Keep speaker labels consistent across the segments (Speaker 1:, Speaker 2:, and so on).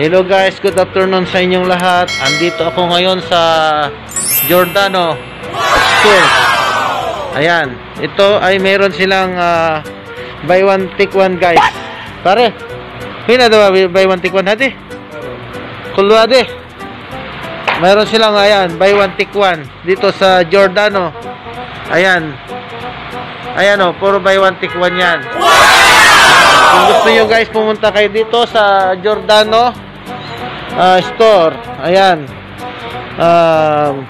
Speaker 1: Hello guys, good afternoon sa inyong lahat. Andito ako ngayon sa Giordano Store. Ayan, ito ay meron silang ah, buy one take one guys. Pare, pina daw buy one take one hati? Kulo ade. Meron silang ayan, buy one take one dito sa Giordano. Ayan. Ayan oh, puro buy one take one yan. Kung gusto nyo guys pumunta kayo dito sa Giordano ah, store. Ayan. Um,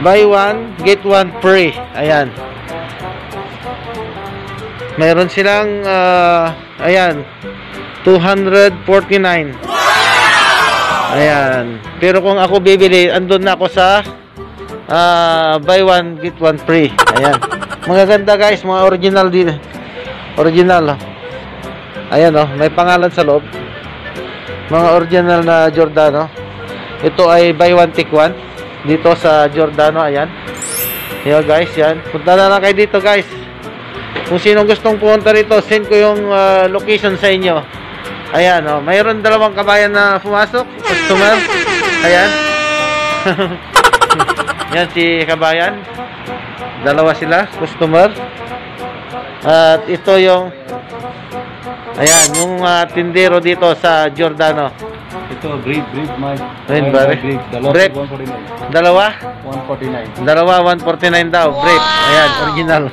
Speaker 1: buy one, get one free. Ayan. Meron silang ah, ayan 249. Ayan. Pero kung ako bibili, andun na ako sa ah, buy one, get one free. Ayan. Mga ganda guys, mga original din. Original. Ayan oh, may pangalan sa loob. Mga original na Giordano. Ito ay buy one take one dito sa Giordano, ayan. Yo guys, yan. Punta na lang kayo dito guys. Kung sino gustong pumunta rito, send ko yung ah, location sa inyo. Ayan oh, mayroon dalawang kabayan na pumasok, customer. Ayan. yan si kabayan. Dalawa sila, customer. At ito yung Ayan, yung ah, tindero dito sa Giordano.
Speaker 2: Ito, breed, breed, Mike.
Speaker 1: Breed,
Speaker 2: Ayun,
Speaker 1: pare.
Speaker 2: breed. Dalawa,
Speaker 1: Breed.
Speaker 2: 149.
Speaker 1: Dalawa?
Speaker 2: 149.
Speaker 1: Dalawa, 149 daw. Brief. Ayan, original.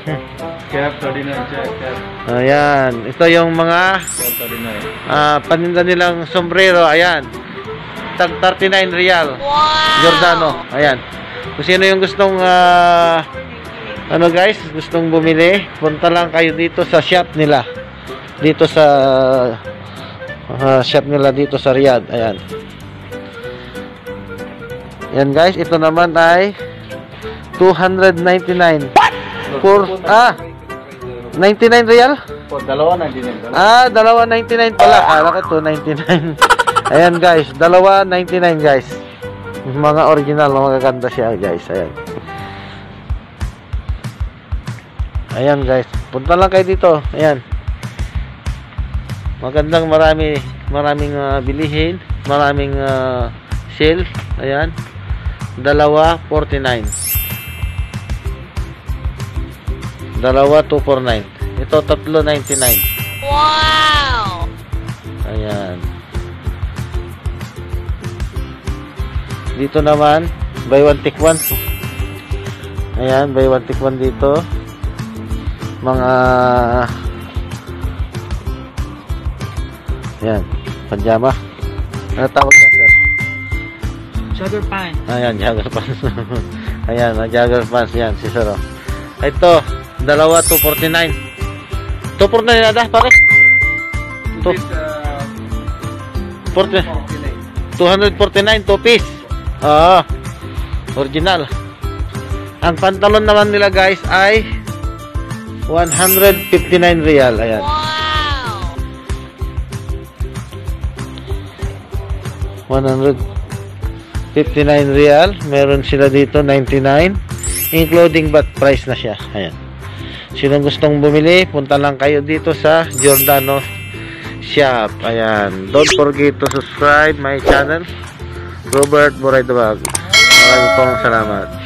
Speaker 2: Cap 39, check, cap.
Speaker 1: Ayan, ito yung mga
Speaker 2: Cap 39.
Speaker 1: ah, paninda nilang sombrero. Ayan. Tag 39 real. Giordano. Ayan. Kung sino yung gustong ah, ano guys, gustong bumili, punta lang kayo dito sa shop nila. Dito sa ah, shop nila dito sa Riyadh. Ayan. Yan guys, ito naman ay 299. For, ah, 99 real?
Speaker 2: Po, dalawa na.
Speaker 1: Ah, dalawa 99 pala. Kala ko 299. Ayan guys, dalawa 99 guys. Mga original, magaganda siya guys. Ayan. Ayan guys. Punta lang kayo dito. Ayan. Magandang marami, maraming ah, bilihin, maraming ah, sale. Ayan. Dalawa 49. Dalawa 249. Ito tatlo 99.
Speaker 3: Wow!
Speaker 1: Ayan. Dito naman, buy one take one. Ayan, buy one take one dito. Mga Ayan, pajama. Ano tawag niya, sir?
Speaker 3: Sugar pine.
Speaker 1: Ayan, jogger pants. Ayan, mga jogger pants yan, si sir. oh. Ito, dalawa 249. 249 na dah, pare? Two.
Speaker 2: uh,
Speaker 1: 40. 249 two piece. Ah. Original. Ang pantalon naman nila guys ay 159 real. Ayan.
Speaker 3: Wow!
Speaker 1: 159 real. Meron sila dito 99 including but price na siya. Ayan. Sino gustong bumili, punta lang kayo dito sa Giordano Shop. Ayan. Don't forget to subscribe my channel. Robert Boray Dabag. Maraming pong salamat.